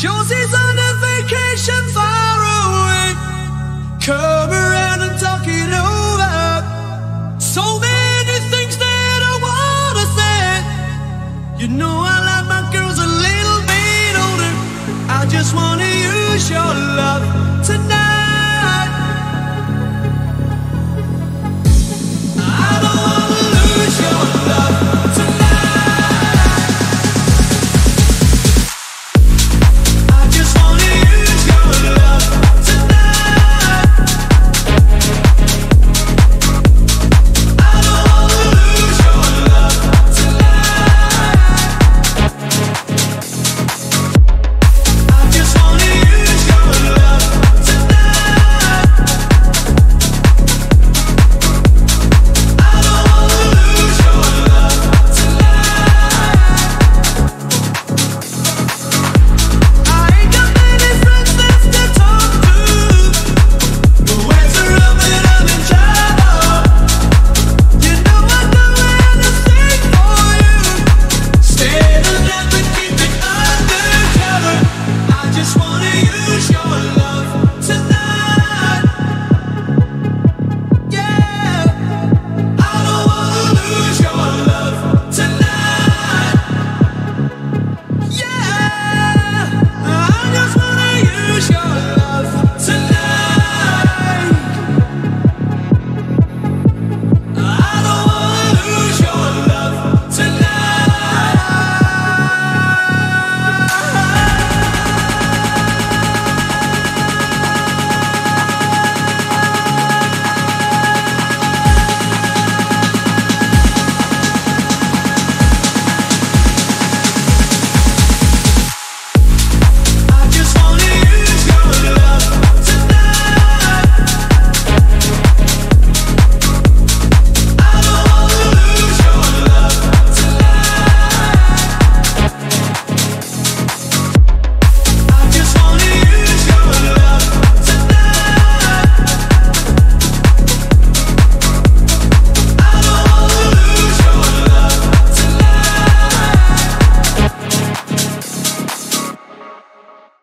Josie's on a vacation far away. Come around and talk it over. So many things that I wanna say. You know I like my girls a little bit older. I just wanna